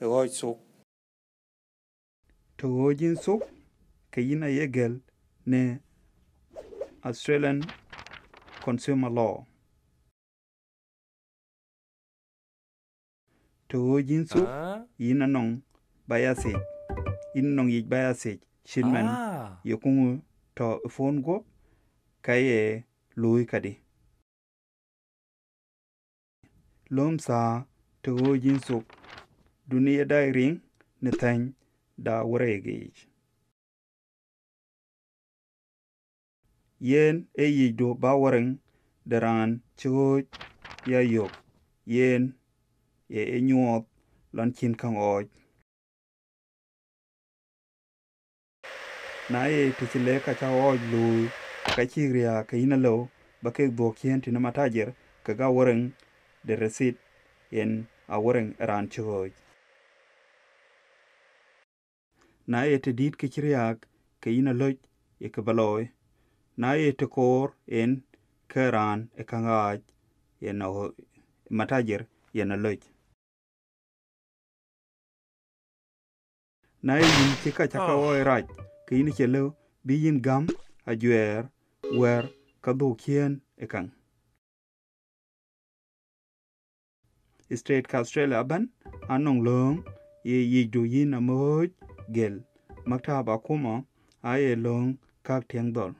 hoj suk to hojin suk kayina yegel ne Australian Consumer Law. To hojin suk yina nong bayasej yina nong yij bayasej shilmen yokungu to phone go kaye lui kadi. Lom sa to togogin so duniyada rin na tan da warayageji yen e yido bawarin da ran cihoj ya yok yen ye e, e nyuot lon chin kang oj. Na ye ti ci leka cha oj lu ka ci ria ka ina lo ba ke bo kien ti na matajer ka ga warin da resit yen a wurin ranchihoy na ye te dit ke chiriak ke ina loj e ke baloy. Na ye te kor en ke ran e kangaj ye na matajir ye na loj na ye yin ke ka chaka ah. oy raj ke ina chelo bi yin gam a ajuer wer ka dhukien e kang. State ka australia ban anong long ye yi du yin a moj gel. Maktaba kuma aye long kak tiang dol.